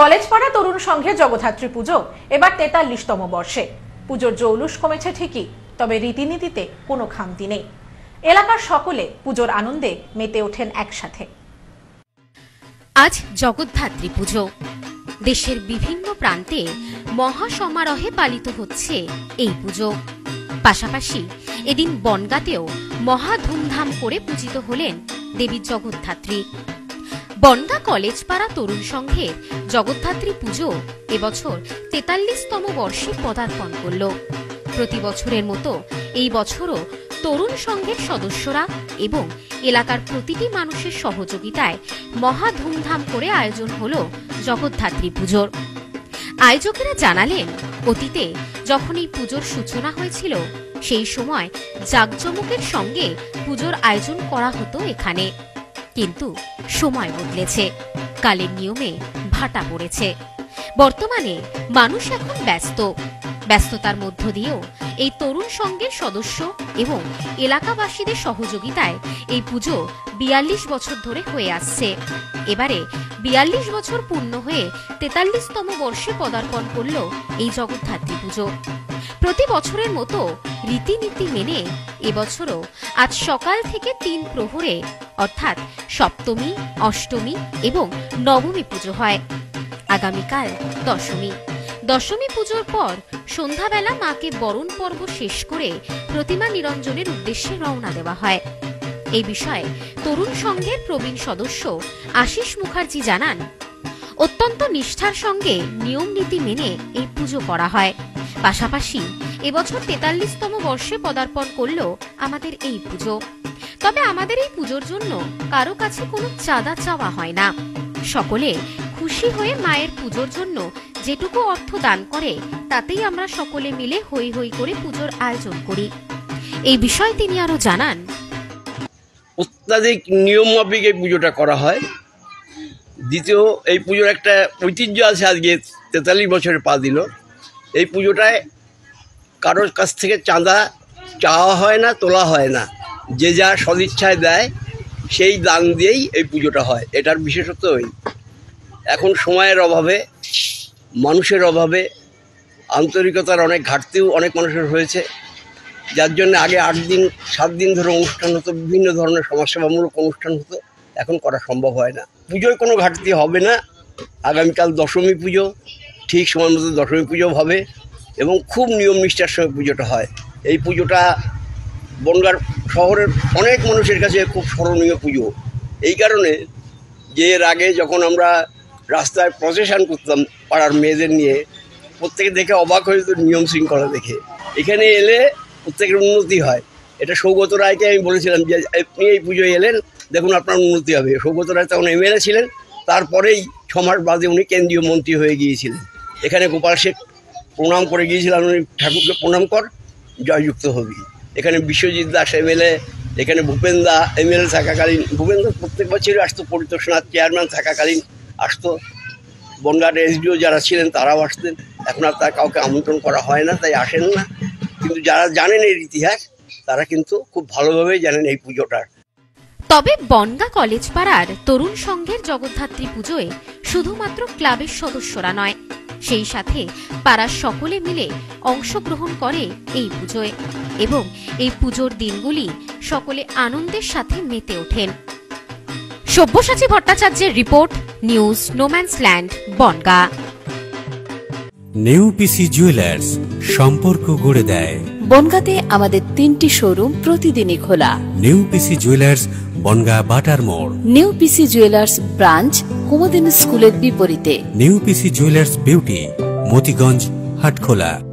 College পাড়া তরুণ সংঘে জগদ্ধাত্রী পুজো, এবার তেতাল্লিশতম বর্ষে। পুজোর জৌলুস কমেছে ঠিকই, তবে রীতিনীতিতে কোনো খামতি নেই। এলাকার সকলে পুজোর আনন্দে মেতে ওঠেন একসাথে। আজ জগদ্ধাত্রী পুজো। দেশের বিভিন্ন প্রান্তে মহা সমারোহে পালিত হচ্ছে এই পুজো। পাশাপাশি এদিন বনগাতেও মহা ধুমধাম করে পূজিত হলেন দেবী জগদ্ধাত্রী। বনগা কলেজ পাড়া তরুণ সংঘের জগদ্ধাত্রী পুজো এবছর তেতাল্লিশতম বর্ষে পদার্পণ করল। প্রতি বছরের মতো এই বছরও তরুণ সংঘের সদস্যরা এবং এলাকার প্রতিটি মানুষের সহযোগিতায় মহা ধুমধাম করে আয়োজন হল জগদ্ধাত্রী পুজোর। আয়োজকেরা জানালেন, অতীতে যখন এই পুজোর সূচনা হয়েছিল, সেই সময় জাঁকজমকের সঙ্গে পুজোর আয়োজন করা হতো এখানে। কিন্তু সময় বদলেছে। কালের নিয়মে ভাটা পড়েছে। বর্তমানে মানুষ এখন ব্যস্ত। ব্যস্ততার মধ্য দিয়েও এই তরুণ সংঘের সদস্য এবং এলাকাবাসীদের সহযোগিতায় এই পুজো বিয়াল্লিশ বছর ধরে হয়ে আসছে। এবারে বিয়াল্লিশ বছর পূর্ণ হয়ে তেতাল্লিশতম বর্ষে পদার্পণ করল এই জগদ্ধাত্রী পুজো। প্রতি বছরের মতো রীতিনীতি মেনে এবছরও আজ সকাল থেকে তিন প্রহরে, অর্থাৎ সপ্তমী, অষ্টমী এবং নবমী পুজো হয়। আগামীকাল দশমী। দশমী পুজোর পর সন্ধ্যাবেলা মাকে বরণ পর্ব শেষ করে প্রতিমা নিরঞ্জনের উদ্দেশ্যে রওনা দেওয়া হয়। এই বিষয়ে তরুণ সংঘের প্রবীণ সদস্য আশিস মুখার্জি জানান, অত্যন্ত নিষ্ঠার সঙ্গে নিয়ম নীতি মেনে এই পুজো করা হয়। পাশাপাশি এবছর তেতাল্লিশতম বর্ষে পদার্পণ করল আমাদের এই পুজো। তবে আমাদের এই পুজোর জন্য কারও কাছে কোনো চাঁদা চাওয়া হয় না। সকলে খুশি হয়ে মায়ের পুজোর জন্য যেটুকু অর্থ দান করে, তাতেই আমরা সকলে মিলে হই হই করে পুজোর আয়োজন করি। এই বিষয়ে তিনি আরও জানান, অত্যাধিক নিয়ম মাফিক এই পুজোটা করা হয়। দ্বিতীয়, এই পুজোর একটা ঐতিহ্য আছে আজকে তেতাল্লিশ বছরে পা দিল। এই পুজোটায় কারোর কাছ থেকে চাঁদা চাওয়া হয় না, তোলা হয় না। যে যা সদিচ্ছায় দেয়, সেই দান দিয়েই এই পুজোটা হয়। এটার বিশেষত্ব ওই এখন সময়ের অভাবে, মানুষের অভাবে, আন্তরিকতার অনেক ঘাটতিও অনেক মানুষের হয়েছে। যার জন্য আগে আট দিন, সাত দিন ধরে অনুষ্ঠান হতো, বিভিন্ন ধরনের সমাজসেবামূলক অনুষ্ঠান হতো। এখন করা সম্ভব হয় না। পুজোয় কোনো ঘাটতি হবে না। আগামীকাল দশমী পুজো ঠিক সময় মতো দশমী পুজো হবে এবং খুব নিয়ম নিষ্ঠার সঙ্গে পুজোটা হয়। এই পুজোটা বনগার শহরের অনেক মানুষের কাছে খুব স্মরণীয় পুজো। এই কারণে যে এর আগে যখন আমরা রাস্তায় প্রসেশন করতাম পাড়ার মেয়েদের নিয়ে, প্রত্যেকে দেখে অবাক হয়ে যেত নিয়ম শৃঙ্খলা দেখে। এখানে এলে প্রত্যেকের উন্নতি হয়। এটা সৌগত রায়কে আমি বলেছিলাম যে, আপনি এই পুজোয় এলেন, দেখুন আপনার উন্নতি হবে। সৌগত রায় তখন এমএলএ ছিলেন। তারপরেই ছ মাস বাদে উনি কেন্দ্রীয় মন্ত্রী হয়ে গিয়েছিলেন। এখানে গোপাল শেখ প্রণাম করে গিয়েছিলাম ঠাকুরকে প্রণাম কর, জয়যুক্ত হবি। এখানে বিশ্বজিৎ দাস এমএলএ এখানে ভূপেন দা এমএলএ থাকাকালীন, ভূপেন দা প্রত্যেক বছরই আসতো পরিতোষনাথ চেয়ারম্যান থাকাকালীন আসতো। বনগাঁর এসডিও যারা ছিলেন, তারাও আসতেন। এখন আর তার কাউকে আমন্ত্রণ করা হয় না, তাই আসেন না। কিন্তু যারা জানেন এর ইতিহাস, তারা কিন্তু খুব ভালোভাবেই জানেন এই পুজোটার তবে বনগা কলেজ পাড়ার তরুণ সংঘের জগদ্ধাত্রী পুজোয় শুধুমাত্র ক্লাবের সদস্যরা নয় সেই সাথে পাড়ার সকলে মিলে অংশগ্রহণ করে এই পুজোয় এবং এই পুজোর দিনগুলি সকলে আনন্দের সাথে মেতে ওঠেন। সব্যসাচী ভট্টাচার্যের report news no man's land Bangaon. New PC jewellers সম্পর্ক গড়ে দেয়। বনগাঁতে আমাদের তিনটি শোরুম প্রতিদিনই খোলা। নিউ পিসি জুয়েলার্স বনগা বাটার মোড়। New PC jewellers branch Kumudini স্কুলের বিপরীতে। New PC jewellers Beauty Motiganj Hatkhola.